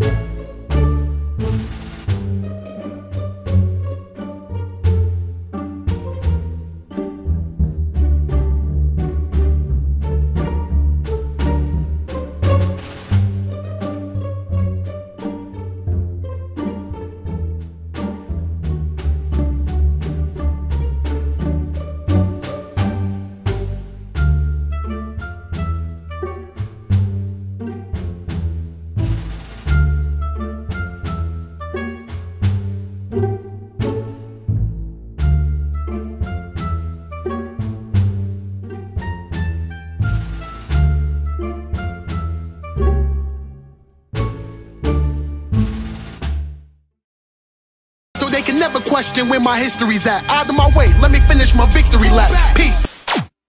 you they can never question where my history's at. Out of my way, let me finish my victory lap. Peace.